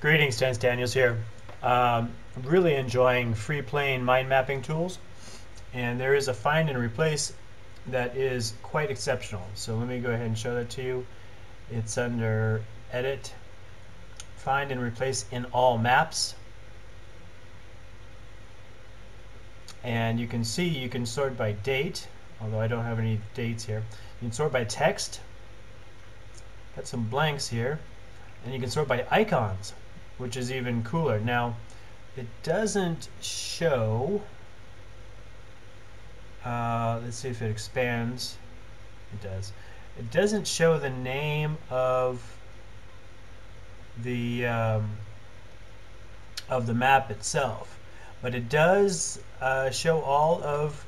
Greetings, Dennis Daniels here. Um, really enjoying FreePlane mind mapping tools, and there is a find and replace that is quite exceptional. So let me go ahead and show that to you. It's under Edit, Find and Replace in All Maps. And you can see you can sort by date, although I don't have any dates here. You can sort by text. Got some blanks here. And you can sort by icons, which is even cooler. Now, it doesn't show, uh, let's see if it expands. It does. It doesn't show the name of the um, of the map itself, but it does uh, show all of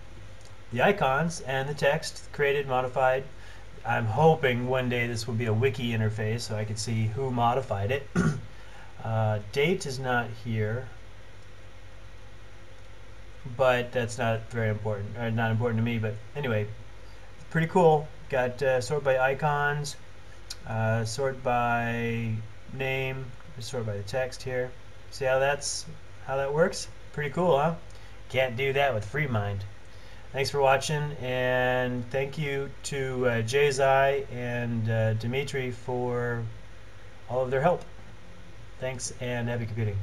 the icons and the text created, modified. I'm hoping one day this will be a wiki interface so I can see who modified it. uh, date is not here, but that's not very important, or not important to me. But anyway, pretty cool. Got uh, sort by icons, uh, sort by name, sort by the text here. See how that's how that works? Pretty cool, huh? Can't do that with FreeMind. Thanks for watching, and thank you to uh, Jzai and uh, Dimitri for all of their help. Thanks, and happy computing.